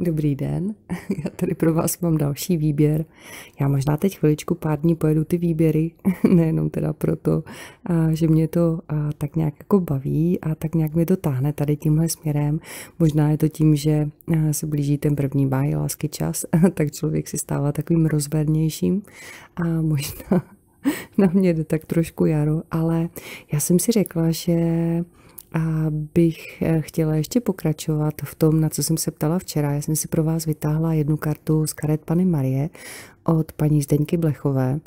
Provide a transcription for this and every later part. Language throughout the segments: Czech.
dobrý den. Já tady pro vás mám další výběr. Já možná teď chviličku pár dní pojedu ty výběry, nejenom teda proto, že mě to tak nějak jako baví a tak nějak mě to táhne tady tímhle směrem. Možná je to tím, že se blíží ten první báj, lásky čas, tak člověk si stává takovým rozvernějším a možná na mě jde tak trošku jaro, ale já jsem si řekla, že a bych eh, chtěla ještě pokračovat v tom, na co jsem se ptala včera. Já jsem si pro vás vytáhla jednu kartu z karet Pany Marie od paní Zdeňky Blechové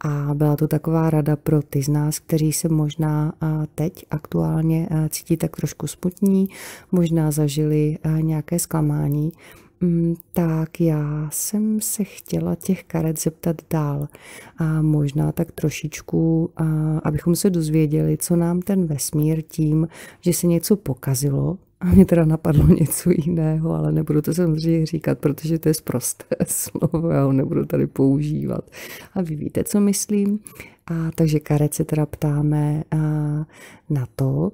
a byla to taková rada pro ty z nás, kteří se možná teď aktuálně cítí tak trošku smutní, možná zažili nějaké zklamání, tak já jsem se chtěla těch karet zeptat dál a možná tak trošičku, abychom se dozvěděli, co nám ten vesmír tím, že se něco pokazilo, a mě teda napadlo něco jiného, ale nebudu to samozřejmě říkat, protože to je zprosté slovo, já ho nebudu tady používat. A vy víte, co myslím. A takže karet se teda ptáme na to,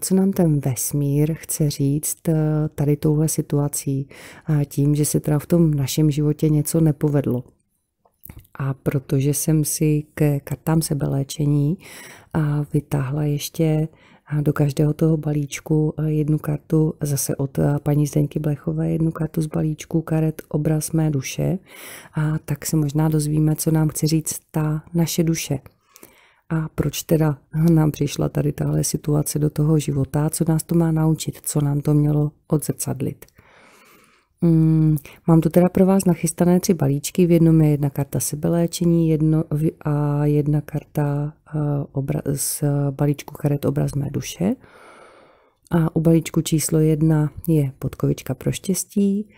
co nám ten vesmír chce říct a, tady touhle situací tím, že se teda v tom našem životě něco nepovedlo. A protože jsem si ke kartám sebeléčení a vytáhla ještě do každého toho balíčku jednu kartu zase od paní Zdeňky Blechové, jednu kartu z balíčku karet Obraz mé duše a tak se možná dozvíme, co nám chce říct ta naše duše. A proč teda nám přišla tady tahle situace do toho života, co nás to má naučit, co nám to mělo odzrcadlit. Mm, mám tu teda pro vás nachystané tři balíčky. V jednom je jedna karta sebeléčení jedno, a jedna karta z balíčku karet Obraz mé duše. A u balíčku číslo jedna je podkovička pro štěstí,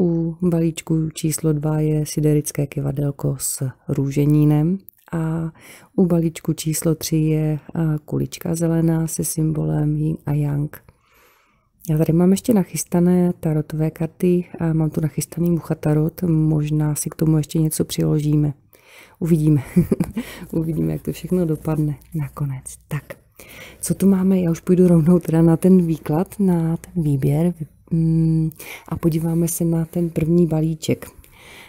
u balíčku číslo dva je siderické kivadelko s růženínem a u balíčku číslo tři je kulička zelená se symbolem Yin a Yang. Já tady mám ještě nachystané tarotové karty a mám tu nachystaný mucha tarot, možná si k tomu ještě něco přiložíme. Uvidíme. Uvidíme, jak to všechno dopadne nakonec. Tak, co tu máme? Já už půjdu rovnou teda na ten výklad, na ten výběr mm, a podíváme se na ten první balíček.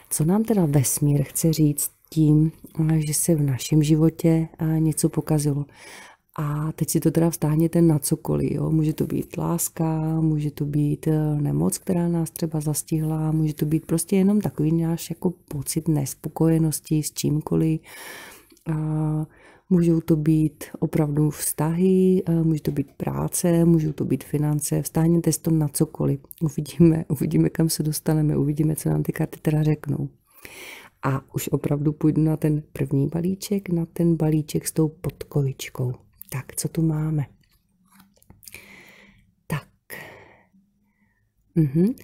Co nám teda vesmír chce říct tím, že se v našem životě něco pokazilo? A teď si to teda vztáhněte na cokoliv. Jo? Může to být láska, může to být eh, nemoc, která nás třeba zastihla, může to být prostě jenom takový náš jako pocit nespokojenosti s čímkoliv. A můžou to být opravdu vztahy, může to být práce, můžou to být finance. Vztáhněte si to na cokoliv. Uvidíme, uvidíme, kam se dostaneme, uvidíme, co nám ty karty teda řeknou. A už opravdu půjdu na ten první balíček, na ten balíček s tou podkovičkou. Tak, co tu máme? Tak. Mhm.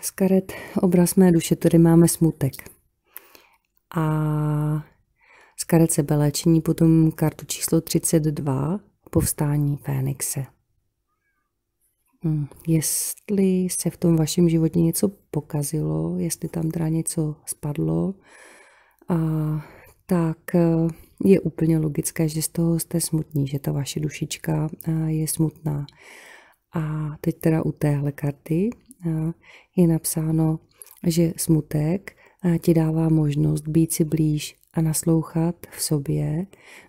Z karet obraz mé duše tady máme smutek. A z karet sebeléčení potom kartu číslo 32, povstání Fénixe. Hm. Jestli se v tom vašem životě něco pokazilo, jestli tam teda něco spadlo, a, tak je úplně logické, že z toho jste smutní, že ta vaše dušička je smutná. A teď teda u téhle karty je napsáno, že smutek ti dává možnost být si blíž a naslouchat v sobě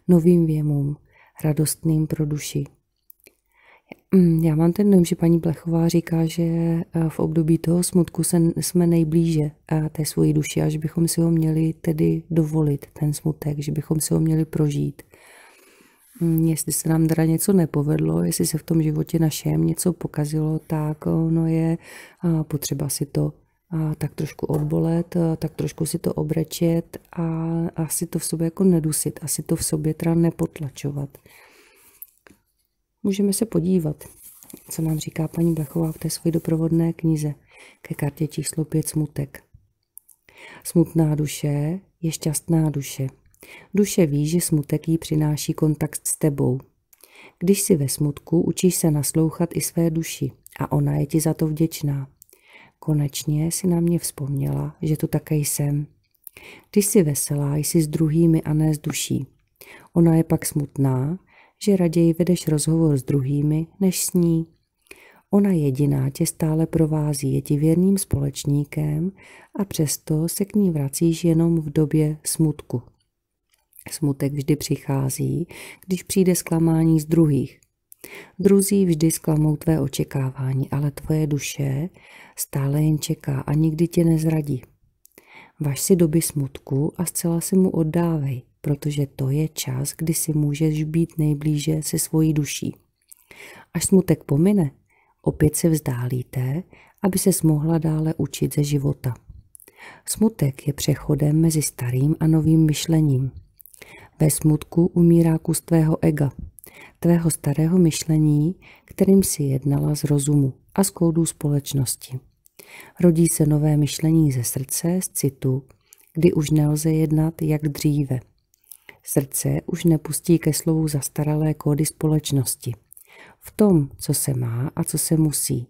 novým věmům, radostným pro duši. Mm, já mám ten dojem, že paní Blechová říká, že eh, v období toho smutku se, jsme nejblíže eh, té svoji duši a že bychom si ho měli tedy dovolit, ten smutek, že bychom si ho měli prožít. Mm, jestli se nám teda něco nepovedlo, jestli se v tom životě našem něco pokazilo, tak ono je eh, potřeba si to tak trošku odbolet, tak trošku si to obrečet a asi to v sobě jako nedusit, asi to v sobě teda nepotlačovat můžeme se podívat, co nám říká paní Bachová v té své doprovodné knize ke kartě číslo 5 smutek. Smutná duše je šťastná duše. Duše ví, že smutek jí přináší kontakt s tebou. Když si ve smutku, učíš se naslouchat i své duši a ona je ti za to vděčná. Konečně si na mě vzpomněla, že to také jsem. Když jsi veselá, jsi s druhými a ne s duší. Ona je pak smutná, že raději vedeš rozhovor s druhými, než s ní. Ona jediná tě stále provází, je ti věrným společníkem a přesto se k ní vracíš jenom v době smutku. Smutek vždy přichází, když přijde zklamání z druhých. Druzí vždy zklamou tvé očekávání, ale tvoje duše stále jen čeká a nikdy tě nezradí. Vaš si doby smutku a zcela si mu oddávej, protože to je čas, kdy si můžeš být nejblíže se svojí duší. Až smutek pomine, opět se vzdálíte, aby se mohla dále učit ze života. Smutek je přechodem mezi starým a novým myšlením. Ve smutku umírá kus tvého ega, tvého starého myšlení, kterým si jednala z rozumu a z koudů společnosti. Rodí se nové myšlení ze srdce, z citu, kdy už nelze jednat jak dříve. Srdce už nepustí ke slovu zastaralé kódy společnosti. V tom, co se má a co se musí.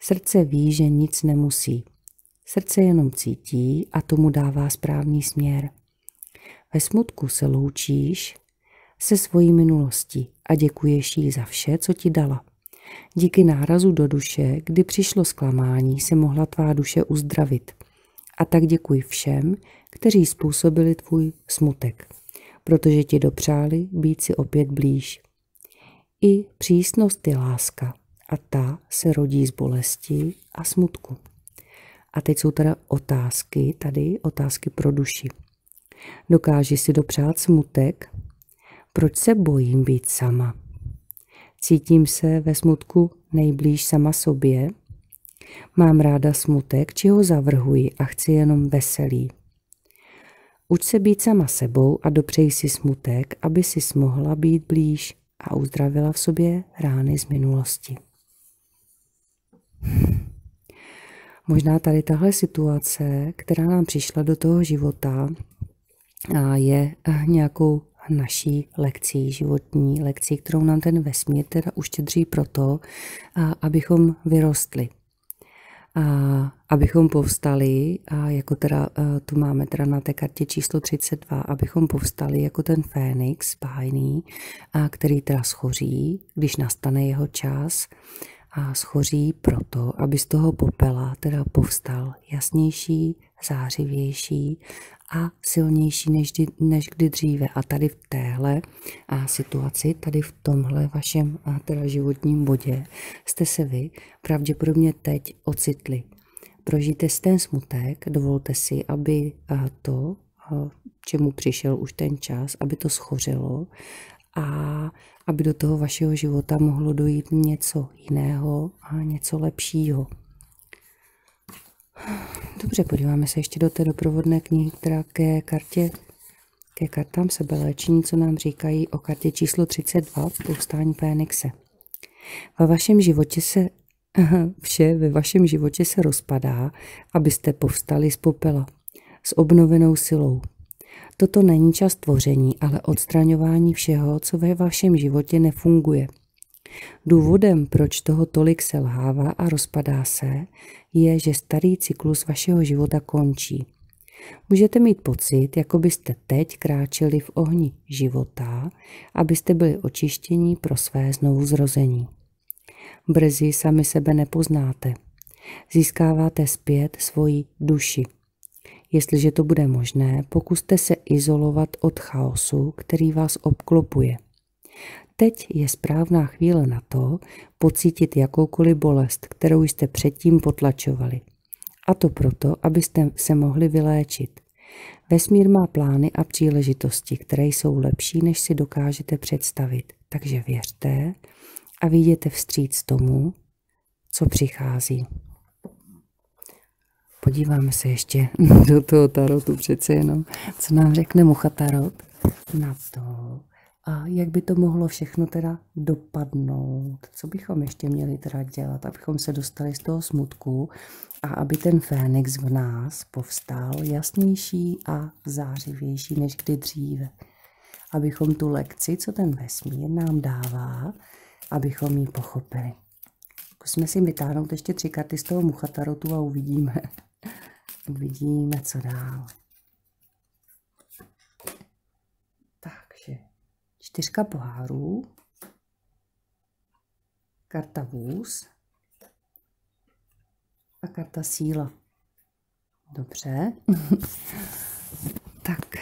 Srdce ví, že nic nemusí. Srdce jenom cítí a tomu dává správný směr. Ve smutku se loučíš se svojí minulostí a děkuješ jí za vše, co ti dala. Díky nárazu do duše, kdy přišlo zklamání, se mohla tvá duše uzdravit. A tak děkuji všem, kteří způsobili tvůj smutek, protože ti dopřáli být si opět blíž. I přísnost je láska a ta se rodí z bolesti a smutku. A teď jsou teda otázky, tady otázky pro duši. Dokáži si dopřát smutek? Proč se bojím být sama? Cítím se ve smutku nejblíž sama sobě? Mám ráda smutek, či ho zavrhuji a chci jenom veselý? Uč se být sama sebou a dopřej si smutek, aby si smohla být blíž a uzdravila v sobě rány z minulosti. Možná tady tahle situace, která nám přišla do toho života, je nějakou naší lekcí, životní lekcí, kterou nám ten vesmír teda uštědří proto, abychom vyrostli. A abychom povstali, a jako teda tu máme teda na té kartě číslo 32, abychom povstali jako ten Fénix bájný, který teda schoří, když nastane jeho čas. A schoří proto, aby z toho popela teda povstal jasnější, zářivější a silnější než, než kdy dříve. A tady v téhle a situaci, tady v tomhle vašem a teda životním bodě jste se vy pravděpodobně teď ocitli. Prožijte si ten smutek, dovolte si, aby to, čemu přišel už ten čas, aby to schořilo a aby do toho vašeho života mohlo dojít něco jiného a něco lepšího. Dobře, podíváme se ještě do té doprovodné knihy, která ke kartě, ke kartám sebeléčení, co nám říkají o kartě číslo 32 v povstání Fénixe. Ve vašem životě se vše ve vašem životě se rozpadá, abyste povstali z popela s obnovenou silou. Toto není čas tvoření, ale odstraňování všeho, co ve vašem životě nefunguje – Důvodem, proč toho tolik selhává a rozpadá se, je, že starý cyklus vašeho života končí. Můžete mít pocit, jako byste teď kráčeli v ohni života, abyste byli očištění pro své znovuzrození. Brzy sami sebe nepoznáte. Získáváte zpět svoji duši. Jestliže to bude možné, pokuste se izolovat od chaosu, který vás obklopuje – Teď je správná chvíle na to pocítit jakoukoliv bolest, kterou jste předtím potlačovali. A to proto, abyste se mohli vyléčit. Vesmír má plány a příležitosti, které jsou lepší, než si dokážete představit. Takže věřte a viděte vstříc tomu, co přichází. Podíváme se ještě do toho tarotu přece jenom, co nám řekne Mucha Tarot na to, a jak by to mohlo všechno teda dopadnout? Co bychom ještě měli teda dělat, abychom se dostali z toho smutku a aby ten Fénix v nás povstal jasnější a zářivější než kdy dříve. Abychom tu lekci, co ten vesmír nám dává, abychom ji pochopili. Zkusíme si vytáhnout ještě tři karty z toho muchatarotu a uvidíme. uvidíme, co dál. čtyřka pohárů, karta vůz a karta síla. Dobře. tak.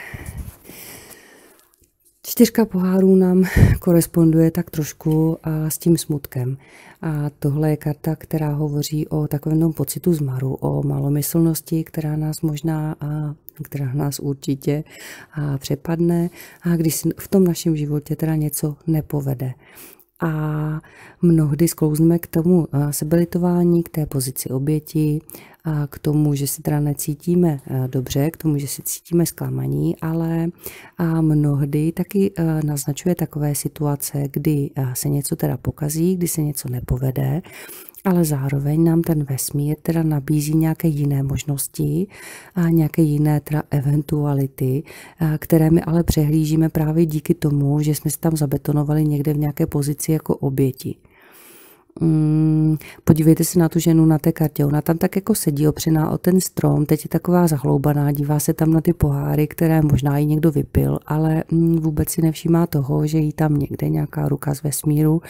Čtyřka pohárů nám koresponduje tak trošku s tím smutkem. A tohle je karta, která hovoří o takovém pocitu zmaru, o malomyslnosti, která nás možná, a, která nás určitě a přepadne, a když v tom našem životě teda něco nepovede a mnohdy sklouzneme k tomu sebelitování, k té pozici oběti, a k tomu, že se teda necítíme dobře, k tomu, že se cítíme zklamaní, ale a mnohdy taky naznačuje takové situace, kdy se něco teda pokazí, kdy se něco nepovede ale zároveň nám ten vesmír teda nabízí nějaké jiné možnosti a nějaké jiné teda eventuality, které my ale přehlížíme právě díky tomu, že jsme se tam zabetonovali někde v nějaké pozici jako oběti. Mm, podívejte se na tu ženu na té kartě. Ona tam tak jako sedí opřená o ten strom, teď je taková zahloubaná, dívá se tam na ty poháry, které možná i někdo vypil, ale mm, vůbec si nevšímá toho, že jí tam někde nějaká ruka z vesmíru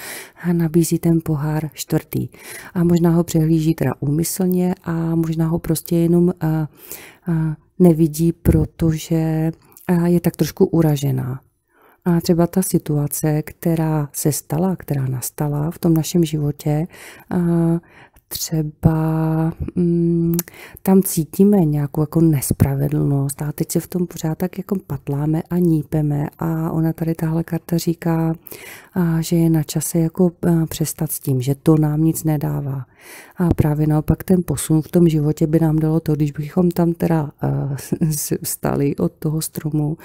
a nabízí ten pohár čtvrtý. A možná ho přehlíží teda úmyslně a možná ho prostě jenom a, a nevidí, protože je tak trošku uražená. A třeba ta situace, která se stala, která nastala v tom našem životě, třeba mm, tam cítíme nějakou jako nespravedlnost a teď se v tom pořád tak jako patláme a nípeme a ona tady tahle karta říká, že je na čase jako přestat s tím, že to nám nic nedává. A právě naopak ten posun v tom životě by nám dalo to, když bychom tam teda stali od toho stromu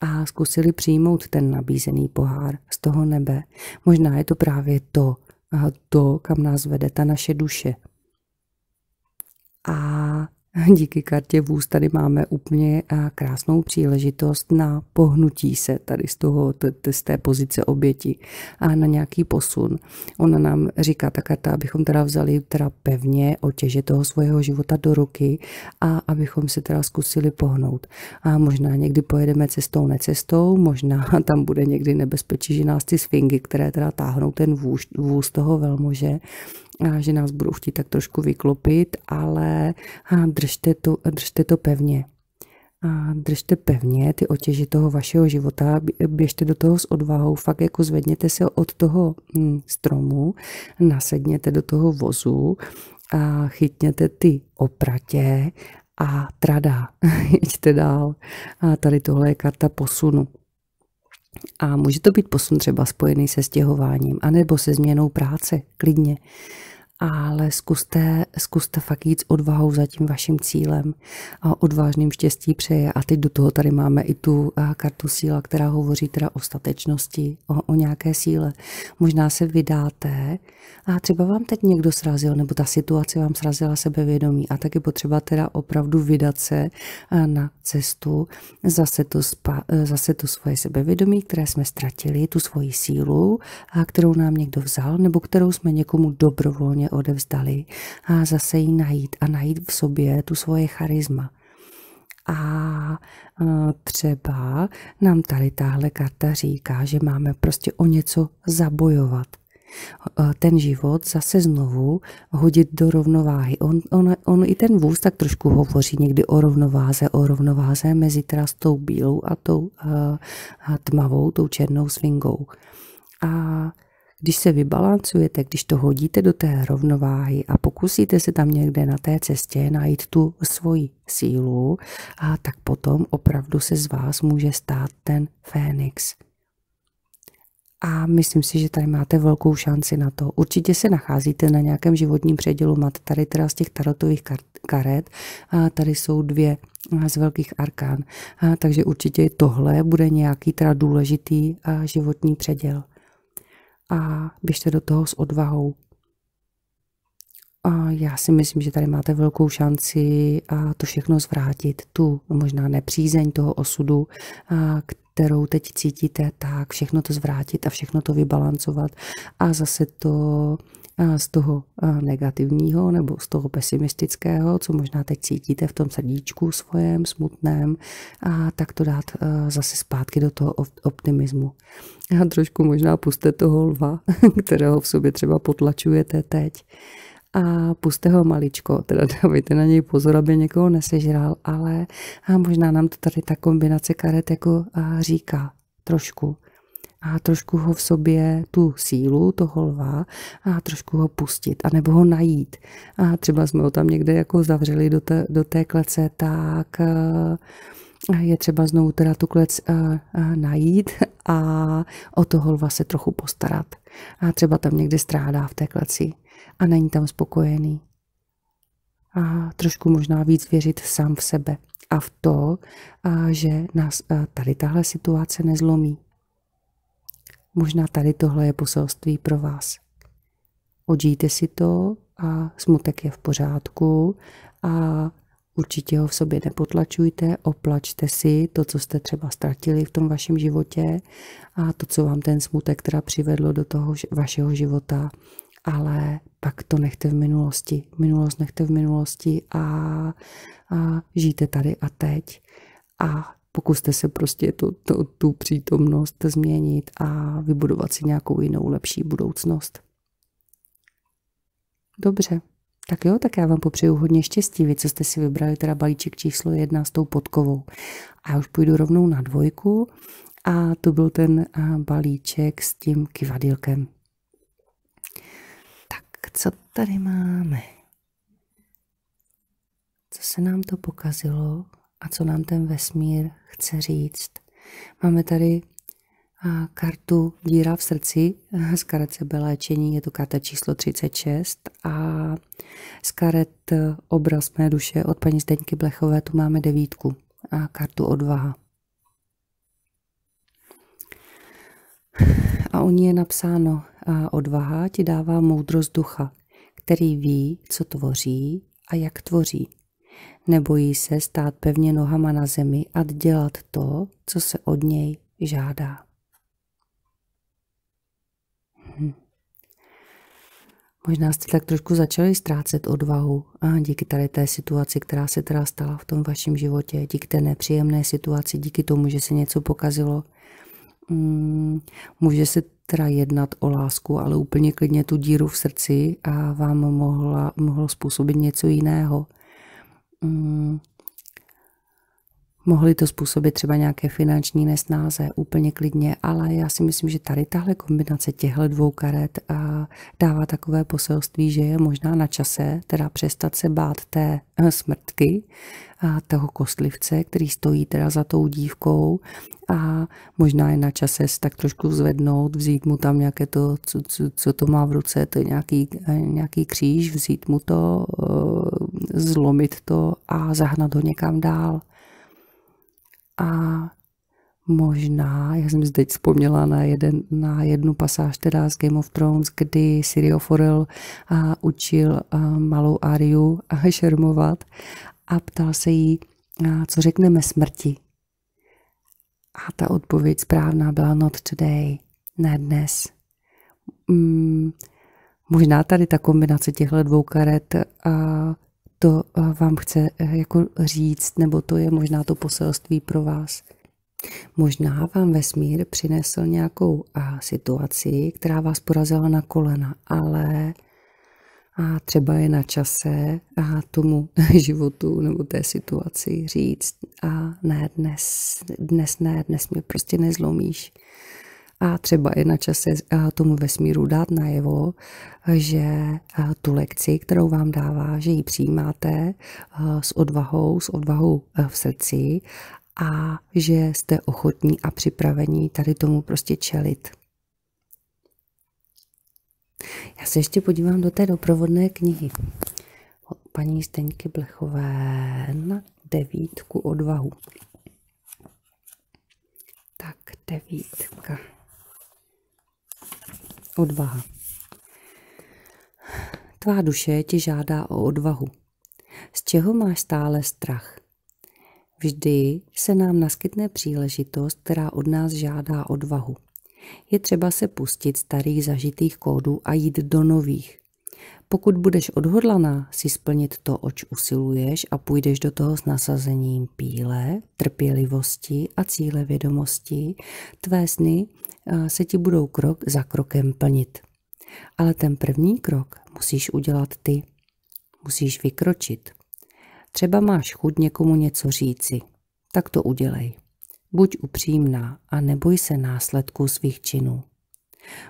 a zkusili přijmout ten nabízený pohár z toho nebe. Možná je to právě to, to, kam nás vede ta naše duše. A Díky kartě vůz tady máme úplně krásnou příležitost na pohnutí se tady z, toho, z té pozice oběti a na nějaký posun. Ona nám říká ta karta, abychom teda vzali teda pevně otěže toho svého života do ruky a abychom se teda zkusili pohnout. A možná někdy pojedeme cestou, necestou, možná tam bude někdy nebezpečí, že nás ty sfingy, které teda táhnou ten vůz, vůz toho velmože, že nás budou chtít tak trošku vyklopit, ale držte to, držte to pevně. A držte pevně ty otěži toho vašeho života, běžte do toho s odvahou, fakt jako zvedněte se od toho hm, stromu, nasedněte do toho vozu a chytněte ty opratě a trada, jeďte dál. A tady tohle je karta posunu. A může to být posun třeba spojený se stěhováním, anebo se změnou práce, klidně ale zkuste, zkuste fakt jít s odvahou za tím vaším cílem a odvážným štěstí přeje. A teď do toho tady máme i tu kartu síla, která hovoří teda o statečnosti, o, o nějaké síle. Možná se vydáte a třeba vám teď někdo srazil, nebo ta situace vám srazila sebevědomí a taky potřeba teda opravdu vydat se na cestu, zase to, spa, zase to svoje sebevědomí, které jsme ztratili, tu svoji sílu, a kterou nám někdo vzal, nebo kterou jsme někomu dobrovolně odevzdali a zase ji najít a najít v sobě tu svoje charisma. A třeba nám tady tahle karta říká, že máme prostě o něco zabojovat ten život zase znovu hodit do rovnováhy. On, on, on i ten vůz tak trošku hovoří někdy o rovnováze, o rovnováze mezi teda s tou bílou a tou uh, tmavou, tou černou swingou. A když se vybalancujete, když to hodíte do té rovnováhy a pokusíte se tam někde na té cestě najít tu svoji sílu, a tak potom opravdu se z vás může stát ten Fénix. A myslím si, že tady máte velkou šanci na to. Určitě se nacházíte na nějakém životním předělu. Máte tady teda z těch tarotových karet. A tady jsou dvě z velkých arkán. A takže určitě tohle bude nějaký teda důležitý životní předěl a běžte do toho s odvahou. A já si myslím, že tady máte velkou šanci a to všechno zvrátit, tu možná nepřízeň toho osudu, a kterou teď cítíte, tak všechno to zvrátit a všechno to vybalancovat a zase to z toho negativního nebo z toho pesimistického, co možná teď cítíte v tom srdíčku svojem smutném, a tak to dát zase zpátky do toho optimismu. A trošku možná puste toho lva, kterého v sobě třeba potlačujete teď a puste ho maličko, teda dávejte na něj pozor, aby někoho nesežral, ale a možná nám to tady ta kombinace karet jako říká trošku a trošku ho v sobě tu sílu toho lva a trošku ho pustit a nebo ho najít. A třeba jsme ho tam někde jako zavřeli do té, do té klece, tak je třeba znovu teda tu klec najít a o toho lva se trochu postarat. A třeba tam někde strádá v té kleci a není tam spokojený. A trošku možná víc věřit sám v sebe a v to, že nás tady tahle situace nezlomí. Možná tady tohle je poselství pro vás. Odžijte si to a smutek je v pořádku a určitě ho v sobě nepotlačujte, oplačte si to, co jste třeba ztratili v tom vašem životě a to, co vám ten smutek teda přivedlo do toho vašeho života, ale pak to nechte v minulosti. Minulost nechte v minulosti a, a žijte tady a teď. A Pokuste se prostě to, to, tu přítomnost změnit a vybudovat si nějakou jinou lepší budoucnost. Dobře, tak jo, tak já vám popřeju hodně štěstí, vy co jste si vybrali teda balíček číslo jedna s tou podkovou. A já už půjdu rovnou na dvojku a to byl ten balíček s tím kivadílkem. Tak, co tady máme? Co se nám to pokazilo? A co nám ten vesmír chce říct. Máme tady kartu Díra v srdci z karet sebeléčení, je to karta číslo 36 a z karet Obraz mé duše od paní Zdeňky Blechové tu máme devítku a kartu Odvaha. A u ní je napsáno, odvaha ti dává moudrost ducha, který ví, co tvoří a jak tvoří. Nebojí se stát pevně nohama na zemi a dělat to, co se od něj žádá. Hm. Možná jste tak trošku začali ztrácet odvahu a díky tady té situaci, která se teda stala v tom vašem životě, díky té nepříjemné situaci, díky tomu, že se něco pokazilo. Hmm, může se teda jednat o lásku, ale úplně klidně tu díru v srdci a vám mohla, mohlo způsobit něco jiného mm, mohly to způsobit třeba nějaké finanční nesnáze, úplně klidně, ale já si myslím, že tady tahle kombinace těchto dvou karet a dává takové poselství, že je možná na čase teda přestat se bát té eh, smrtky a toho kostlivce, který stojí teda za tou dívkou a možná je na čase tak trošku zvednout, vzít mu tam nějaké to, co, co, co to má v ruce, to je nějaký, eh, nějaký kříž, vzít mu to, eh, zlomit to a zahnat ho někam dál. A možná, já jsem teď vzpomněla na, jeden, na jednu pasáž teda z Game of Thrones, kdy Sirio Forel a učil a malou Ariu a šermovat a ptal se jí, a co řekneme smrti. A ta odpověď správná byla not today, ne dnes. Mm, možná tady ta kombinace těchto dvou karet a to vám chce e, jako říct, nebo to je možná to poselství pro vás. Možná vám vesmír přinesl nějakou a, situaci, která vás porazila na kolena, ale a třeba je na čase a tomu životu nebo té situaci říct a ne dnes, dnes ne, dnes mě prostě nezlomíš. A třeba je na čase tomu vesmíru dát najevo, že tu lekci, kterou vám dává, že ji přijímáte s odvahou, s odvahou v srdci a že jste ochotní a připravení tady tomu prostě čelit. Já se ještě podívám do té doprovodné knihy od paní Steňky Blechové na devítku odvahu. Tak, devítka. Odvaha. Tvá duše ti žádá o odvahu. Z čeho máš stále strach? Vždy se nám naskytne příležitost, která od nás žádá odvahu. Je třeba se pustit starých zažitých kódů a jít do nových. Pokud budeš odhodlaná si splnit to, oč usiluješ a půjdeš do toho s nasazením píle, trpělivosti a cíle vědomosti, tvé sny eh, se ti budou krok za krokem plnit. Ale ten první krok musíš udělat ty. Musíš vykročit. Třeba máš chuť někomu něco říci. Tak to udělej. Buď upřímná a neboj se následků svých činů.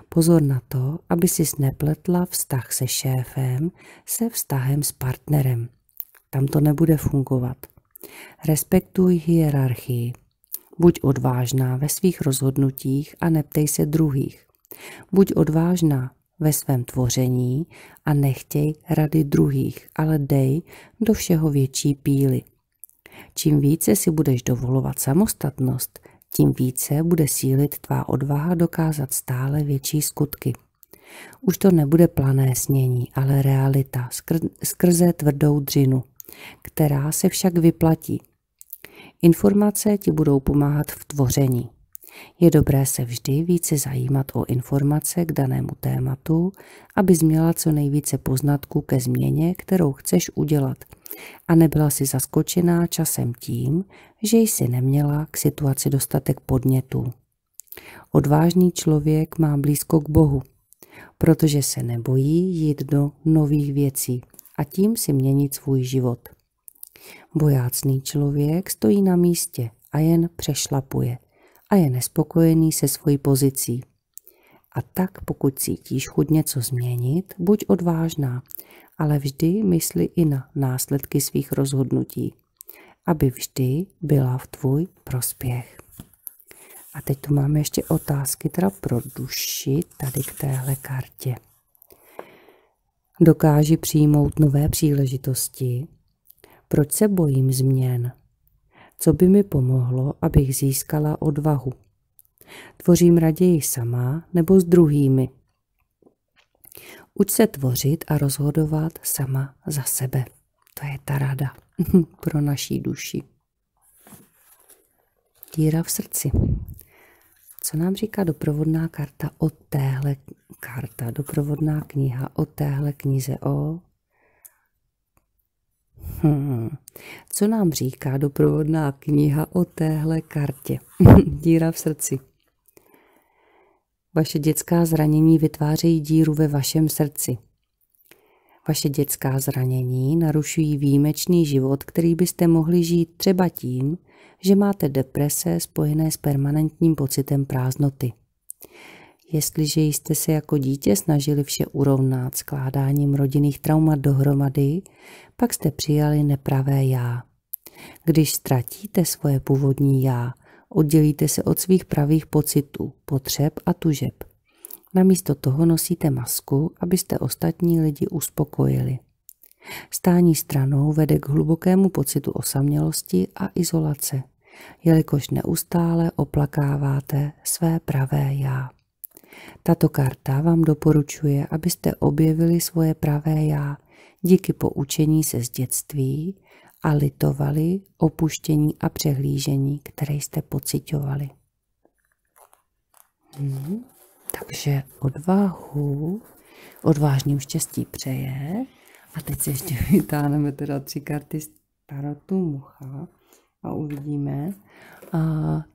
Pozor na to, aby si nepletla vztah se šéfem se vztahem s partnerem. Tam to nebude fungovat. Respektuj hierarchii. Buď odvážná ve svých rozhodnutích a neptej se druhých. Buď odvážná ve svém tvoření a nechtěj rady druhých, ale dej do všeho větší píly. Čím více si budeš dovolovat samostatnost, tím více bude sílit tvá odvaha dokázat stále větší skutky. Už to nebude plané snění, ale realita skrze tvrdou dřinu, která se však vyplatí. Informace ti budou pomáhat v tvoření. Je dobré se vždy více zajímat o informace k danému tématu, aby měla co nejvíce poznatků ke změně, kterou chceš udělat a nebyla si zaskočená časem tím, že jsi neměla k situaci dostatek podnětů. Odvážný člověk má blízko k Bohu, protože se nebojí jít do nových věcí a tím si měnit svůj život. Bojácný člověk stojí na místě a jen přešlapuje a je nespokojený se svojí pozicí. A tak pokud cítíš chuť něco změnit, buď odvážná, ale vždy mysli i na následky svých rozhodnutí, aby vždy byla v tvůj prospěch. A teď tu máme ještě otázky teda pro duši tady k téhle kartě. Dokáži přijmout nové příležitosti. Proč se bojím změn? Co by mi pomohlo, abych získala odvahu? Tvořím raději sama nebo s druhými? Uč se tvořit a rozhodovat sama za sebe. To je ta rada pro naší duši. Díra v srdci. Co nám říká doprovodná karta o téhle karta, doprovodná kniha o téhle knize o Hmm. Co nám říká doprovodná kniha o téhle kartě? Díra v srdci. Vaše dětská zranění vytvářejí díru ve vašem srdci. Vaše dětská zranění narušují výjimečný život, který byste mohli žít třeba tím, že máte deprese spojené s permanentním pocitem prázdnoty. Jestliže jste se jako dítě snažili vše urovnat skládáním rodinných traumat dohromady, pak jste přijali nepravé já. Když ztratíte svoje původní já, oddělíte se od svých pravých pocitů, potřeb a tužeb. Namísto toho nosíte masku, abyste ostatní lidi uspokojili. Stání stranou vede k hlubokému pocitu osamělosti a izolace, jelikož neustále oplakáváte své pravé já. Tato karta vám doporučuje, abyste objevili svoje pravé já díky poučení se z dětství a litovali opuštění a přehlížení, které jste pocitovali. Hmm. Takže odvahu, odvážným štěstí přeje. A teď si ještě vytáhneme teda tři karty z Tarotu Mucha a uvidíme. A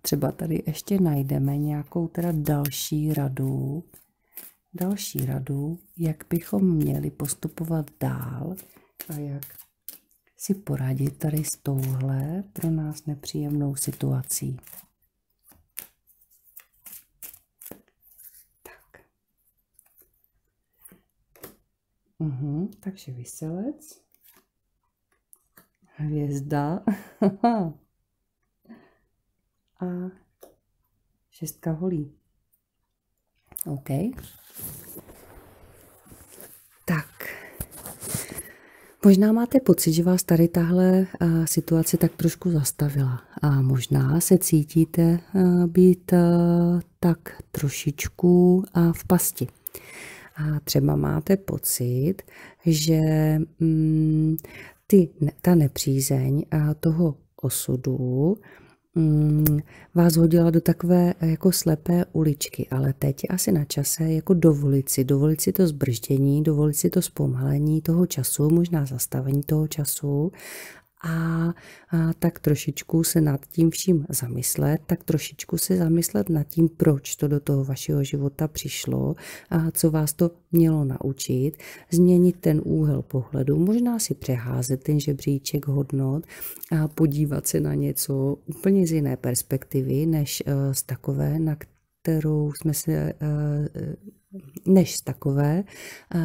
třeba tady ještě najdeme nějakou teda další radu, další radu, jak bychom měli postupovat dál a jak si poradit tady s touhle pro nás nepříjemnou situací. Tak. Uhum, takže vyselec. Hvězda. a šestka holí. OK. Možná máte pocit, že vás tady tahle situace tak trošku zastavila a možná se cítíte být tak trošičku v pasti. A třeba máte pocit, že mm, ty, ta nepřízeň toho osudu Mm, vás hodila do takové eh, jako slepé uličky, ale teď je asi na čase jako dovolit si, dovolit si to zbrždění, dovolit si to zpomalení toho času, možná zastavení toho času a, a tak trošičku se nad tím vším zamyslet, tak trošičku se zamyslet nad tím, proč to do toho vašeho života přišlo, a co vás to mělo naučit, změnit ten úhel pohledu, možná si přeházet ten žebříček hodnot a podívat se na něco úplně z jiné perspektivy, než eh, z takové, na kterou jsme se eh, než takové,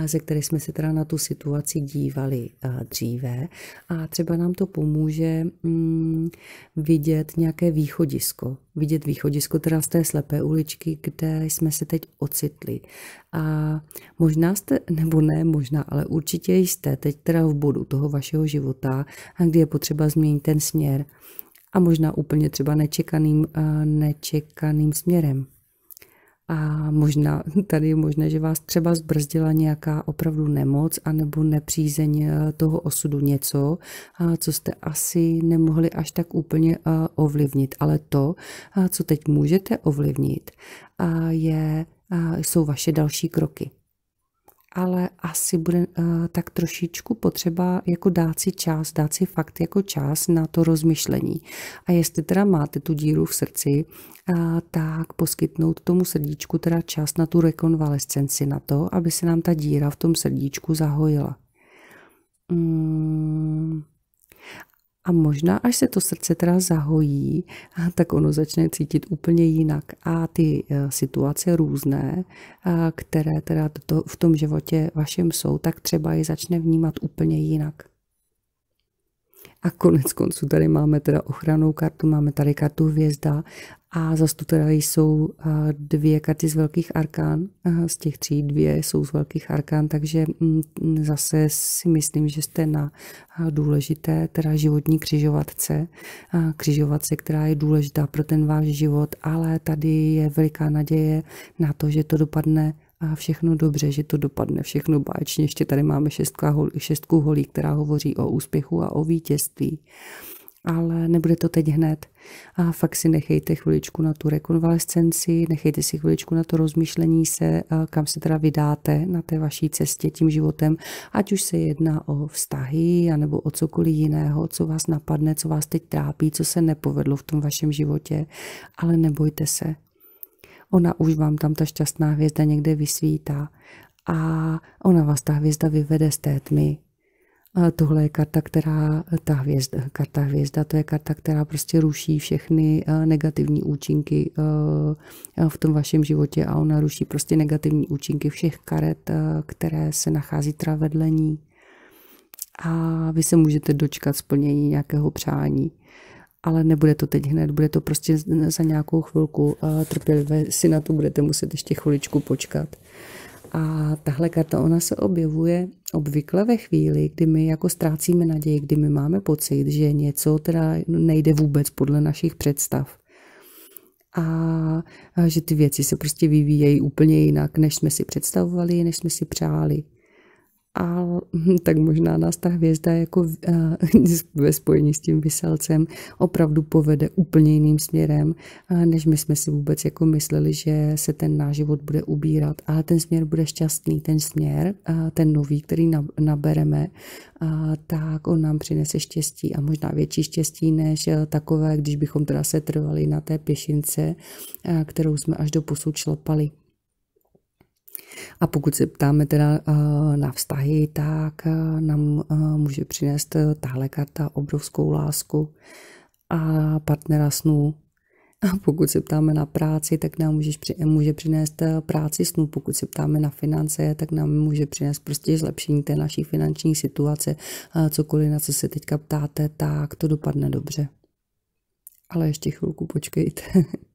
ze které jsme se teda na tu situaci dívali dříve. A třeba nám to pomůže mm, vidět nějaké východisko. Vidět východisko teda z té slepé uličky, kde jsme se teď ocitli. A možná jste, nebo ne možná, ale určitě jste teď teda v bodu toho vašeho života, kdy je potřeba změnit ten směr. A možná úplně třeba nečekaným, nečekaným směrem. A možná tady je možné, že vás třeba zbrzdila nějaká opravdu nemoc anebo nepřízeň eh, toho osudu něco, co jste asi nemohli až tak úplně eh, ovlivnit. Ale to, co teď můžete ovlivnit, je, jsou vaše další kroky ale asi bude uh, tak trošičku potřeba jako dát si čas, dát si fakt jako čas na to rozmyšlení. A jestli teda máte tu díru v srdci, uh, tak poskytnout tomu srdíčku teda čas na tu rekonvalescenci, na to, aby se nám ta díra v tom srdíčku zahojila. Mm. A možná, až se to srdce teda zahojí, tak ono začne cítit úplně jinak. A ty eh, situace různé, které teda v tom životě vašem jsou, tak třeba je začne vnímat úplně jinak. A konec konců tady máme teda ochranou kartu, máme tady kartu hvězda a zase tu teda jsou dvě karty z velkých arkán. Z těch tří dvě jsou z velkých arkán, takže mm, zase si myslím, že jste na důležité teda životní křižovatce. Křižovatce, která je důležitá pro ten váš život, ale tady je veliká naděje na to, že to dopadne a všechno dobře, že to dopadne všechno báječně. Ještě tady máme šestka, šestku holí, která hovoří o úspěchu a o vítězství. Ale nebude to teď hned. A fakt si nechejte chviličku na tu rekonvalescenci, nechejte si chviličku na to rozmýšlení se, kam se teda vydáte na té vaší cestě tím životem, ať už se jedná o vztahy, anebo o cokoliv jiného, co vás napadne, co vás teď trápí, co se nepovedlo v tom vašem životě. Ale nebojte se, ona už vám tam ta šťastná hvězda někde vysvítá a ona vás ta hvězda vyvede z té tmy. A tohle je karta, která, ta hvězda, karta hvězda, to je karta, která prostě ruší všechny eh, negativní účinky eh, v tom vašem životě a ona ruší prostě negativní účinky všech karet, eh, které se nachází teda vedle ní. A vy se můžete dočkat splnění nějakého přání ale nebude to teď hned, bude to prostě za nějakou chvilku trpělivé si na to budete muset ještě chviličku počkat. A tahle karta, ona se objevuje obvykle ve chvíli, kdy my jako ztrácíme naději, kdy my máme pocit, že něco teda nejde vůbec podle našich představ. A že ty věci se prostě vyvíjejí úplně jinak, než jsme si představovali, než jsme si přáli a tak možná nás ta hvězda jako uh, ve spojení s tím vyselcem opravdu povede úplně jiným směrem, než my jsme si vůbec jako mysleli, že se ten náš život bude ubírat. Ale ten směr bude šťastný, ten směr, ten nový, který nabereme, tak on nám přinese štěstí a možná větší štěstí než takové, když bychom teda se trvali na té pěšince, kterou jsme až do posud šlapali. A pokud se ptáme teda uh, na vztahy, tak uh, nám uh, může přinést tahle karta obrovskou lásku a partnera snů. A pokud se ptáme na práci, tak nám může, může přinést práci snů. Pokud se ptáme na finance, tak nám může přinést prostě zlepšení té naší finanční situace. Cokoliv, na co se teďka ptáte, tak to dopadne dobře. Ale ještě chvilku počkejte.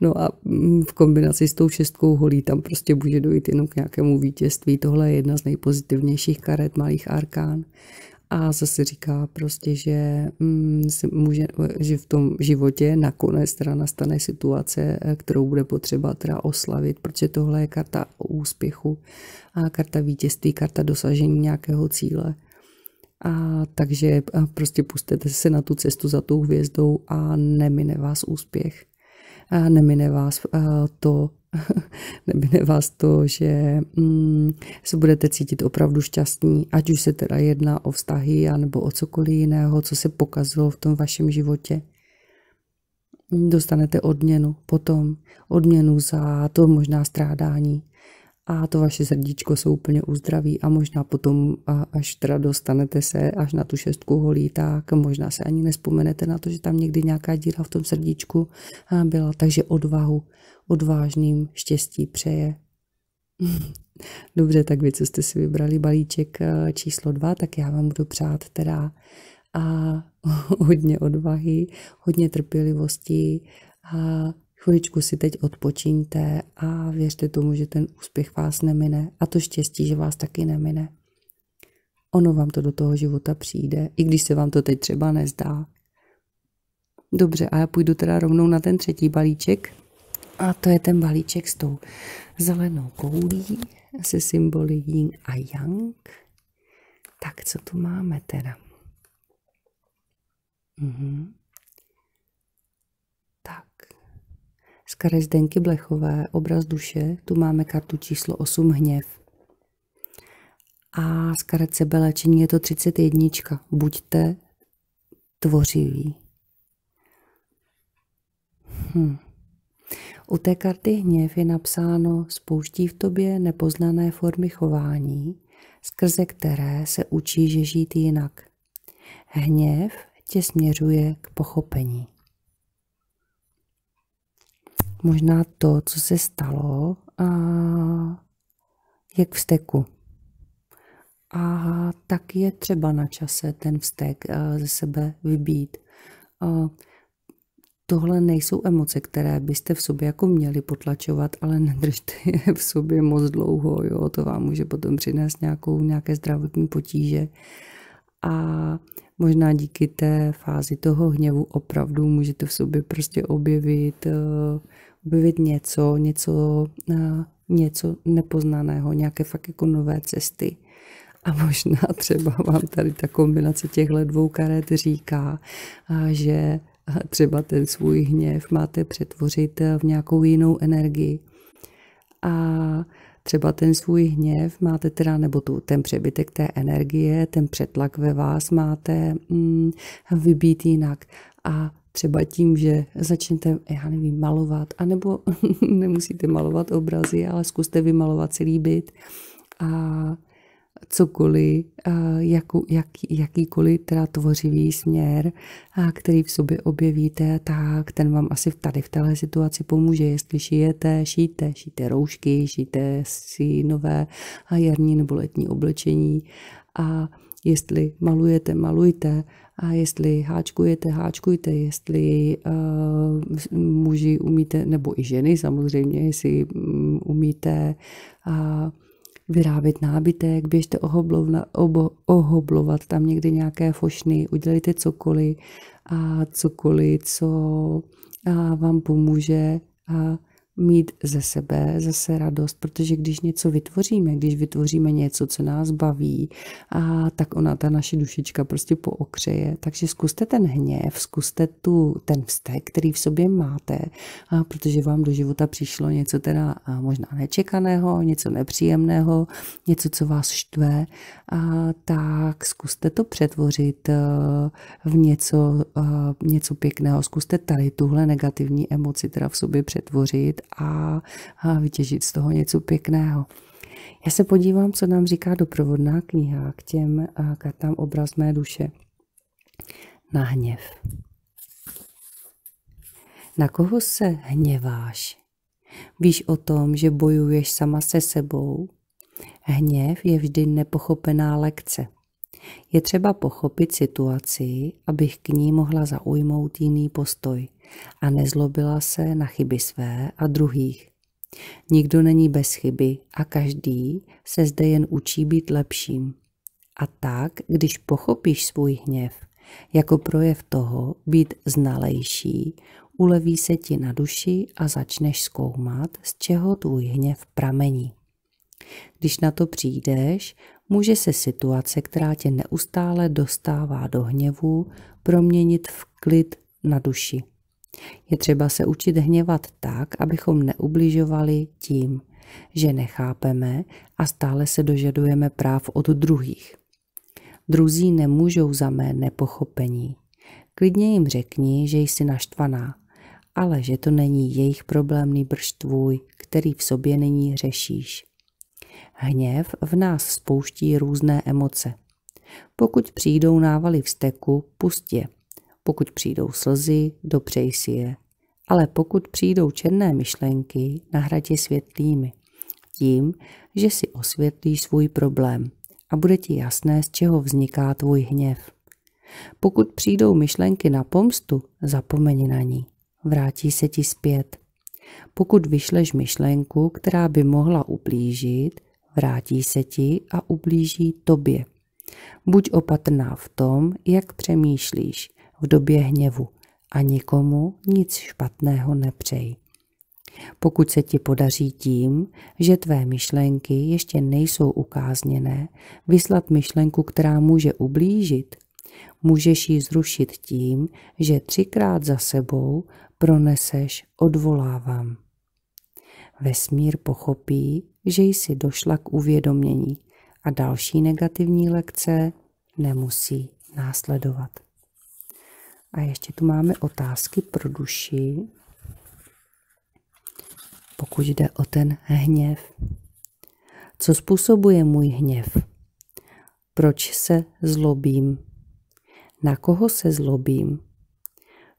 No a mm, v kombinaci s tou šestkou holí tam prostě může dojít jenom k nějakému vítězství. Tohle je jedna z nejpozitivnějších karet malých arkán. A zase říká prostě, že, mm, může, že v tom životě nakonec teda nastane situace, kterou bude potřeba teda oslavit, protože tohle je karta úspěchu a karta vítězství, karta dosažení nějakého cíle. A takže prostě pustete se na tu cestu za tou hvězdou a nemine vás úspěch nemine vás to, Nebine vás to, že mm, se budete cítit opravdu šťastní, ať už se teda jedná o vztahy, anebo o cokoliv jiného, co se pokazilo v tom vašem životě. Dostanete odměnu potom, odměnu za to možná strádání, a to vaše srdíčko se úplně uzdraví a možná potom, až teda dostanete se až na tu šestku holí, tak možná se ani nespomenete na to, že tam někdy nějaká díra v tom srdíčku byla. Takže odvahu, odvážným štěstí přeje. Dobře, tak vy, co jste si vybrali balíček číslo dva, tak já vám budu přát teda a hodně odvahy, hodně trpělivosti a Chviličku si teď odpočíňte a věřte tomu, že ten úspěch vás nemine a to štěstí, že vás taky nemine. Ono vám to do toho života přijde, i když se vám to teď třeba nezdá. Dobře, a já půjdu teda rovnou na ten třetí balíček. A to je ten balíček s tou zelenou koulí se symboly Yin a Yang. Tak co tu máme teda? Mhm. Z karet Zdenky Blechové, obraz duše, tu máme kartu číslo 8 hněv. A z karet sebeléčení je to 31. Buďte tvořiví. Hm. U té karty hněv je napsáno spouští v tobě nepoznané formy chování, skrze které se učí, že žít jinak. Hněv tě směřuje k pochopení možná to, co se stalo, a jak vzteku. A tak je třeba na čase ten vztek ze sebe vybít. Tohle nejsou emoce, které byste v sobě jako měli potlačovat, ale nedržte je v sobě moc dlouho, jo, to vám může potom přinést nějakou, nějaké zdravotní potíže. A možná díky té fázi toho hněvu opravdu můžete v sobě prostě objevit objevit něco, něco, něco nepoznaného, nějaké fakt jako nové cesty. A možná třeba vám tady ta kombinace těchto dvou karet říká, že třeba ten svůj hněv máte přetvořit v nějakou jinou energii. A třeba ten svůj hněv máte teda, nebo tu, ten přebytek té energie, ten přetlak ve vás máte mm, vybít jinak. A třeba tím, že začnete, já nevím, malovat, anebo nemusíte malovat obrazy, ale zkuste vymalovat celý byt a cokoliv, jakou, jak, jakýkoliv teda tvořivý směr, který v sobě objevíte, tak ten vám asi tady v téhle situaci pomůže. Jestli šijete, šijte, šijte roušky, šijte si nové jarní nebo letní oblečení a jestli malujete, malujte a jestli háčkujete, háčkujte, jestli uh, muži umíte, nebo i ženy samozřejmě, jestli um, umíte uh, vyrábět nábytek, běžte ohoblovna, obo, ohoblovat tam někdy nějaké fošny, udělejte cokoliv a cokoliv, co a vám pomůže a mít ze sebe zase radost, protože když něco vytvoříme, když vytvoříme něco, co nás baví, a tak ona, ta naše dušička prostě pookřeje. Takže zkuste ten hněv, zkuste tu, ten vztek, který v sobě máte, a protože vám do života přišlo něco teda možná nečekaného, něco nepříjemného, něco, co vás štve, a tak zkuste to přetvořit v něco, něco pěkného. Zkuste tady tuhle negativní emoci teda v sobě přetvořit a, vytěžit z toho něco pěkného. Já se podívám, co nám říká doprovodná kniha k těm kartám obraz mé duše. Na hněv. Na koho se hněváš? Víš o tom, že bojuješ sama se sebou? Hněv je vždy nepochopená lekce. Je třeba pochopit situaci, abych k ní mohla zaujmout jiný postoj a nezlobila se na chyby své a druhých. Nikdo není bez chyby a každý se zde jen učí být lepším. A tak, když pochopíš svůj hněv jako projev toho být znalejší, uleví se ti na duši a začneš zkoumat, z čeho tvůj hněv pramení. Když na to přijdeš, může se situace, která tě neustále dostává do hněvu, proměnit v klid na duši. Je třeba se učit hněvat tak, abychom neubližovali tím, že nechápeme a stále se dožadujeme práv od druhých. Druzí nemůžou za mé nepochopení. Klidně jim řekni, že jsi naštvaná, ale že to není jejich problém, nýbrž tvůj, který v sobě nyní řešíš. Hněv v nás spouští různé emoce. Pokud přijdou návaly vzteku, pust je. Pokud přijdou slzy, dopřej si je. Ale pokud přijdou černé myšlenky, nahradě je světlými. Tím, že si osvětlíš svůj problém a bude ti jasné, z čeho vzniká tvůj hněv. Pokud přijdou myšlenky na pomstu, zapomeň na ní. Vrátí se ti zpět. Pokud vyšleš myšlenku, která by mohla ublížit, vrátí se ti a ublíží tobě. Buď opatrná v tom, jak přemýšlíš v době hněvu a nikomu nic špatného nepřej. Pokud se ti podaří tím, že tvé myšlenky ještě nejsou ukázněné, vyslat myšlenku, která může ublížit, můžeš ji zrušit tím, že třikrát za sebou proneseš odvolávám. Vesmír pochopí, že jsi došla k uvědomění a další negativní lekce nemusí následovat. A ještě tu máme otázky pro duši, pokud jde o ten hněv. Co způsobuje můj hněv? Proč se zlobím? Na koho se zlobím?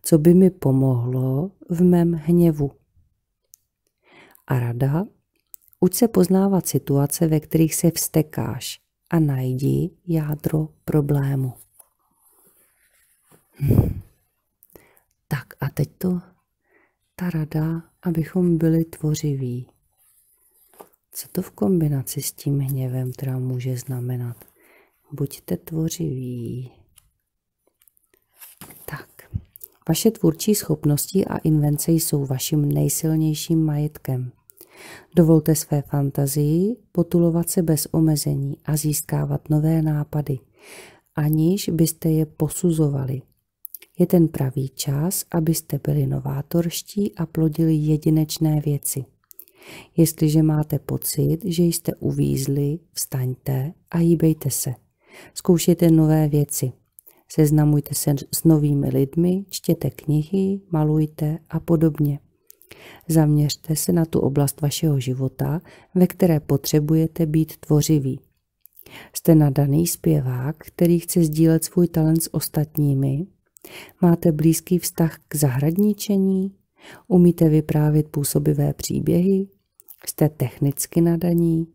Co by mi pomohlo v mém hněvu? A rada, uč se poznávat situace, ve kterých se vstekáš a najdi jádro problému. Hmm. Tak a teď to ta rada, abychom byli tvořiví. Co to v kombinaci s tím hněvem teda může znamenat? Buďte tvořiví. Tak, vaše tvůrčí schopnosti a invence jsou vaším nejsilnějším majetkem. Dovolte své fantazii potulovat se bez omezení a získávat nové nápady, aniž byste je posuzovali. Je ten pravý čas, abyste byli novátorští a plodili jedinečné věci. Jestliže máte pocit, že jste uvízli, vstaňte a hýbejte se. Zkoušejte nové věci. Seznamujte se s novými lidmi, čtěte knihy, malujte a podobně. Zaměřte se na tu oblast vašeho života, ve které potřebujete být tvořivý. Jste nadaný zpěvák, který chce sdílet svůj talent s ostatními, Máte blízký vztah k zahradničení? Umíte vyprávět působivé příběhy? Jste technicky nadaní?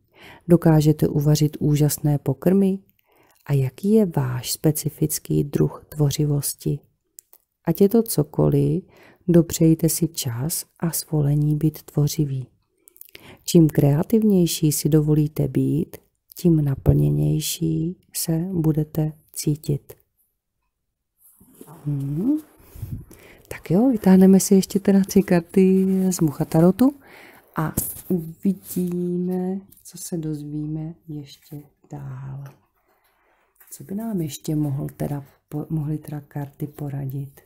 Dokážete uvařit úžasné pokrmy? A jaký je váš specifický druh tvořivosti? Ať je to cokoliv, dopřejte si čas a svolení být tvořivý. Čím kreativnější si dovolíte být, tím naplněnější se budete cítit. Hmm. Tak jo, vytáhneme si ještě teda tři karty z Muchatarotu a uvidíme, co se dozvíme ještě dál. Co by nám ještě mohl teda, mohly teda karty poradit?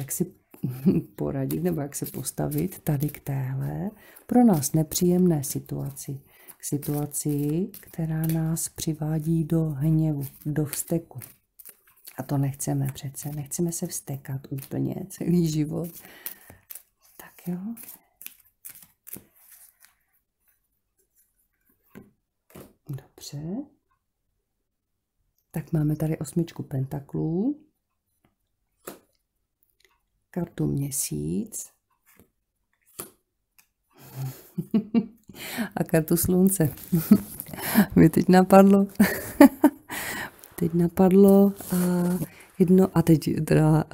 Jak si poradit nebo jak se postavit tady k téhle pro nás nepříjemné situaci. K situaci, která nás přivádí do hněvu, do vzteku. A to nechceme přece. Nechceme se vstekat úplně celý život. Tak jo. Dobře. Tak máme tady osmičku pentaklů. Kartu měsíc. A kartu slunce. Mě teď napadlo. teď napadlo a jedno, a teď teda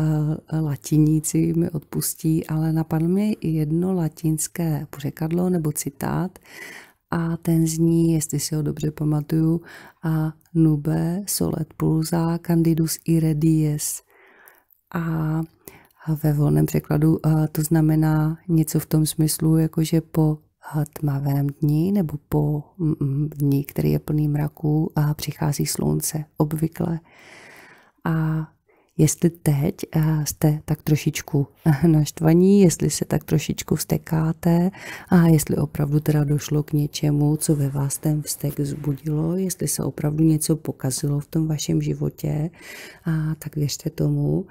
latiníci mi odpustí, ale napadlo mi jedno latinské pořekadlo nebo citát a ten zní, jestli si ho dobře pamatuju, a nube solet pulsa candidus ire dies. A ve volném překladu to znamená něco v tom smyslu, jakože po tmavém dní nebo po dní, který je plný mraků a přichází slunce obvykle. A jestli teď eh, jste tak trošičku eh, naštvaní, jestli se tak trošičku vstekáte a jestli opravdu teda došlo k něčemu, co ve vás ten vztek zbudilo, jestli se opravdu něco pokazilo v tom vašem životě, a tak věřte tomu,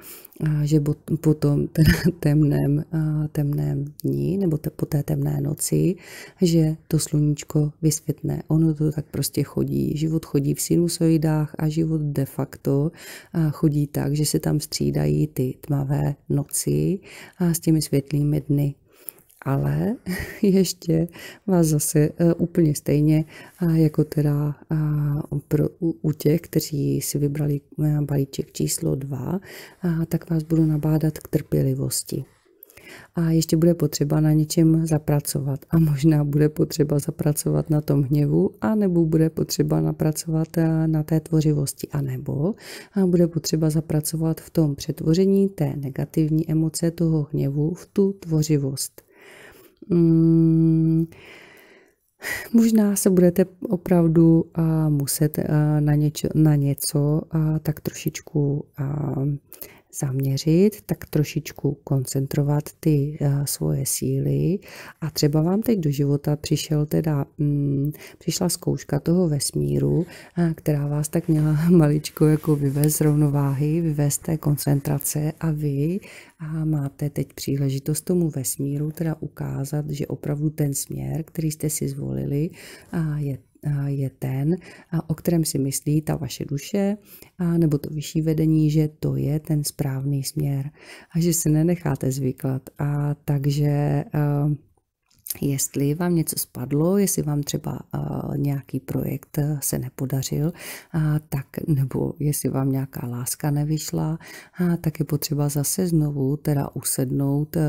že po tom temném, temném dní nebo po té temné noci, že to sluníčko vysvětne. Ono to tak prostě chodí. Život chodí v sinusoidách a život de facto chodí tak, že se tam střídají ty tmavé noci a s těmi světlými dny. Ale ještě vás zase e, úplně stejně jako teda pro, u těch, kteří si vybrali e, balíček číslo dva, tak vás budu nabádat k trpělivosti a ještě bude potřeba na něčem zapracovat. A možná bude potřeba zapracovat na tom hněvu, a nebo bude potřeba napracovat eh, na té tvořivosti, a nebo eh, bude potřeba zapracovat v tom přetvoření té negativní emoce toho hněvu v tu tvořivost. Hmm. Možná se budete opravdu uh, muset uh, na, něčo, na něco tak trošičku zaměřit, tak trošičku koncentrovat ty uh, svoje síly. A třeba vám teď do života přišel teda, mm, přišla zkouška toho vesmíru, uh, která vás tak měla maličko jako vyvést z rovnováhy, vyvést té koncentrace. A vy a máte teď příležitost tomu vesmíru teda ukázat, že opravdu ten směr, který jste si zvolili, uh, je je ten, o kterém si myslí ta vaše duše nebo to vyšší vedení, že to je ten správný směr a že se nenecháte zvyklat. A takže jestli vám něco spadlo, jestli vám třeba nějaký projekt se nepodařil, tak nebo jestli vám nějaká láska nevyšla, tak je potřeba zase znovu teda usednout uh,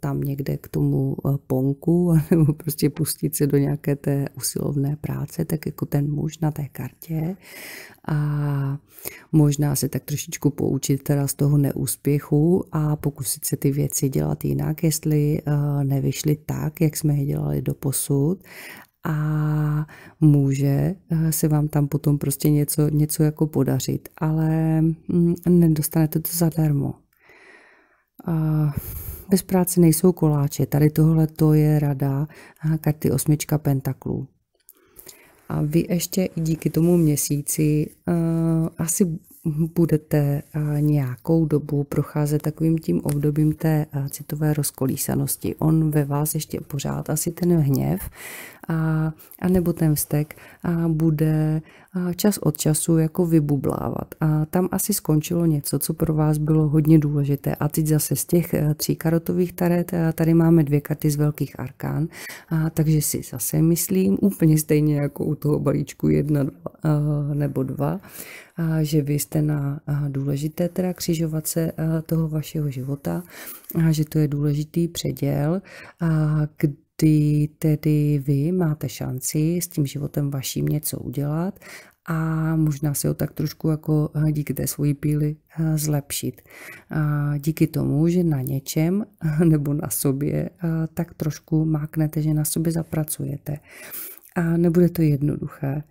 tam někde k tomu uh, ponku nebo prostě pustit se do nějaké té usilovné práce, tak jako ten muž na té kartě. A možná se tak trošičku poučit teda z toho neúspěchu a pokusit se ty věci dělat jinak, jestli uh, nevyšly tak, jak jsme je dělali do posud a může eh, se vám tam potom prostě něco, něco jako podařit, ale mm, nedostanete to zadarmo. Bez práce nejsou koláče, tady tohle to je rada karty osmička pentaklů. A vy ještě i díky tomu měsíci uh, asi budete nějakou dobu procházet takovým tím obdobím té citové rozkolísanosti. On ve vás ještě pořád asi ten hněv a, a nebo ten vztek a bude čas od času jako vybublávat. A tam asi skončilo něco, co pro vás bylo hodně důležité. A teď zase z těch e, tří karotových taret, tady máme dvě karty z velkých arkán, a takže si zase myslím úplně stejně jako u toho balíčku jedna dva, nebo dva, a že vy jste na důležité teda křižovatce toho vašeho života, a že to je důležitý předěl, a kdy tedy vy máte šanci s tím životem vaším něco udělat a možná se ho tak trošku jako díky té svoji píly zlepšit. A díky tomu, že na něčem nebo na sobě tak trošku máknete, že na sobě zapracujete. A nebude to jednoduché.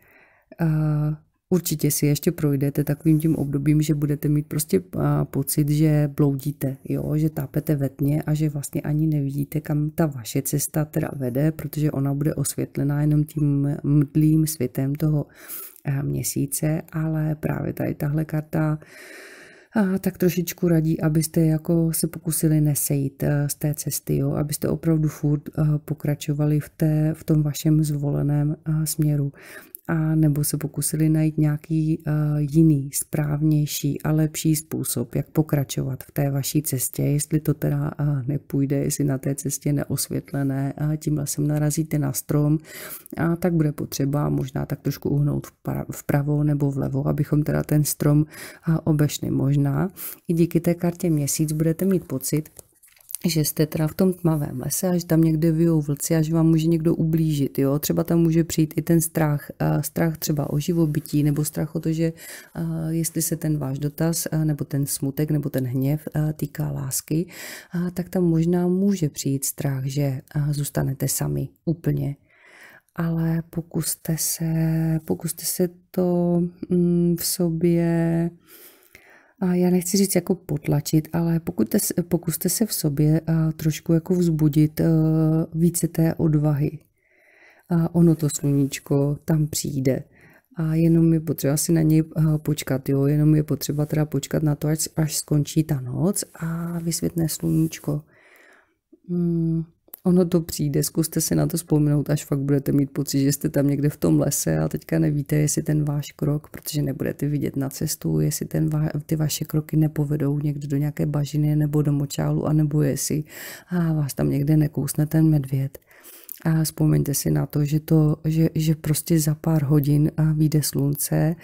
Určitě si ještě projdete takovým tím obdobím, že budete mít prostě pocit, že bloudíte, jo? že tápete ve tmě a že vlastně ani nevidíte, kam ta vaše cesta teda vede, protože ona bude osvětlená jenom tím mdlým světem toho měsíce, ale právě tady tahle karta a tak trošičku radí, abyste jako se pokusili nesejít z té cesty, jo? abyste opravdu furt pokračovali v, té, v tom vašem zvoleném směru a nebo se pokusili najít nějaký uh, jiný, správnější a lepší způsob, jak pokračovat v té vaší cestě, jestli to teda uh, nepůjde, jestli na té cestě neosvětlené a tím lesem narazíte na strom, a tak bude potřeba možná tak trošku uhnout vpravo nebo vlevo, abychom teda ten strom uh, obešli. Možná i díky té kartě měsíc budete mít pocit, že jste teda v tom tmavém lese a že tam někde vyjou vlci a že vám může někdo ublížit. Jo? Třeba tam může přijít i ten strach, strach třeba o živobytí nebo strach o to, že jestli se ten váš dotaz nebo ten smutek nebo ten hněv týká lásky, tak tam možná může přijít strach, že zůstanete sami úplně. Ale pokuste se, pokuste se to mm, v sobě a já nechci říct jako potlačit, ale pokud te, pokuste se v sobě a trošku jako vzbudit a, více té odvahy. A ono to sluníčko tam přijde. A jenom je potřeba si na něj počkat, jo, jenom je potřeba teda počkat na to, až, až skončí ta noc a vysvětne sluníčko. Hmm, ono to přijde, zkuste si na to vzpomenout, až fakt budete mít pocit, že jste tam někde v tom lese a teďka nevíte, jestli ten váš krok, protože nebudete vidět na cestu, jestli ten, ty vaše kroky nepovedou někde do nějaké bažiny nebo do močálu, anebo jestli a vás tam někde nekousne ten medvěd. A vzpomeňte si na to, že, to, že, že prostě za pár hodin vyjde slunce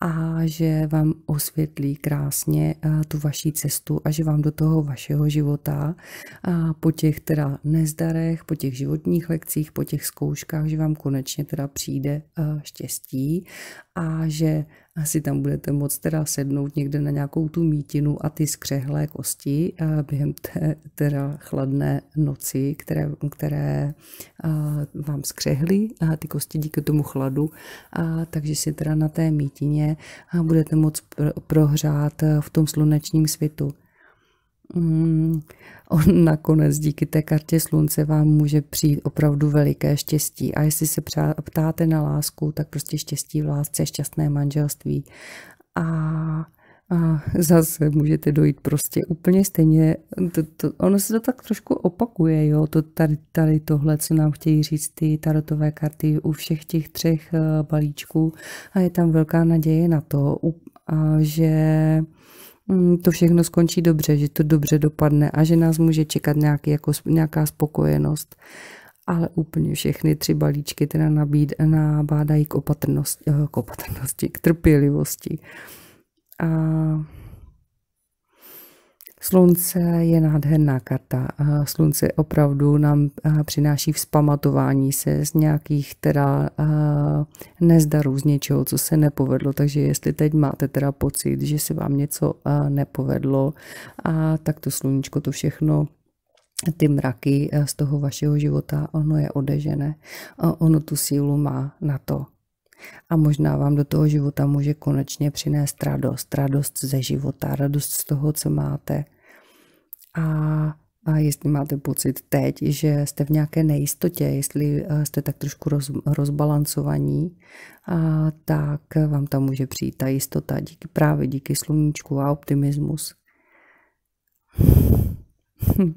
a že vám osvětlí krásně tu vaší cestu a že vám do toho vašeho života a po těch teda nezdarech, po těch životních lekcích, po těch zkouškách, že vám konečně teda přijde štěstí a že si tam budete moct teda sednout někde na nějakou tu mítinu a ty skřehlé kosti během té teda chladné noci, které, které vám skřehly a ty kosti díky tomu chladu, a takže si teda na té mítině budete moct prohřát v tom slunečním světu. Mm, on nakonec díky té kartě slunce vám může přijít opravdu veliké štěstí. A jestli se ptáte na lásku, tak prostě štěstí v lásce, šťastné manželství. A, a zase můžete dojít prostě úplně stejně, to, to, ono se to tak trošku opakuje, jo, to tady, tady tohle, co nám chtějí říct ty tarotové karty u všech těch třech eh, balíčků a je tam velká naděje na to, a že to všechno skončí dobře, že to dobře dopadne a že nás může čekat nějaký, jako, nějaká spokojenost. Ale úplně všechny tři balíčky teda nabíd, nabádají k opatrnosti, k opatrnosti, k trpělivosti. A Slunce je nádherná karta. Slunce opravdu nám přináší vzpamatování se z nějakých teda nezdarů, z něčeho, co se nepovedlo. Takže jestli teď máte teda pocit, že se vám něco nepovedlo, tak to sluníčko to všechno ty mraky z toho vašeho života, ono je odežené. Ono tu sílu má na to. A možná vám do toho života může konečně přinést radost. Radost ze života, radost z toho, co máte. A, a jestli máte pocit teď, že jste v nějaké nejistotě, jestli eh, jste tak trošku roz, rozbalancovaní, a, tak vám tam může přijít ta jistota díky, právě díky sluníčku a optimismus.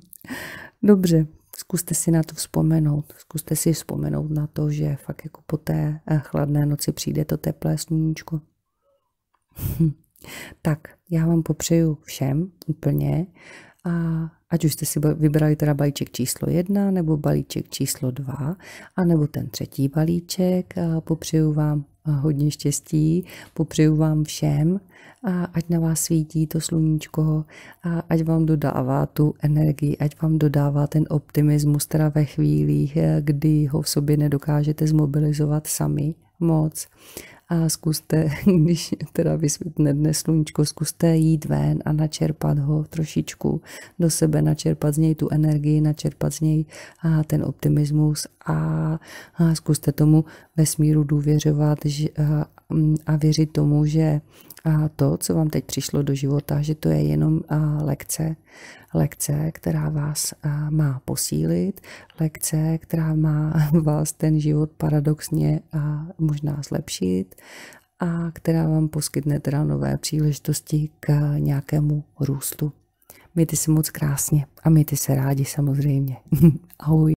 Dobře, zkuste si na to vzpomenout. Zkuste si vzpomenout na to, že fakt jako po té eh, chladné noci přijde to teplé sluníčko. tak, já vám popřeju všem úplně, a ať už jste si vybrali teda balíček číslo jedna, nebo balíček číslo dva, a nebo ten třetí balíček, popřeju vám hodně štěstí, popřeju vám všem, a ať na vás svítí to sluníčko, a ať vám dodává tu energii, ať vám dodává ten optimismus teda ve chvílích, kdy ho v sobě nedokážete zmobilizovat sami moc a zkuste, když teda vysvětne dnes sluníčko, zkuste jít ven a načerpat ho trošičku do sebe, načerpat z něj tu energii, načerpat z něj a ten optimismus a, a zkuste tomu vesmíru důvěřovat že, a, a věřit tomu, že a to, co vám teď přišlo do života, že to je jenom a, lekce, lekce, která vás a, má posílit, lekce, která má vás ten život paradoxně a možná zlepšit a která vám poskytne teda nové příležitosti k nějakému růstu. Mějte se moc krásně a mějte se rádi samozřejmě. Ahoj.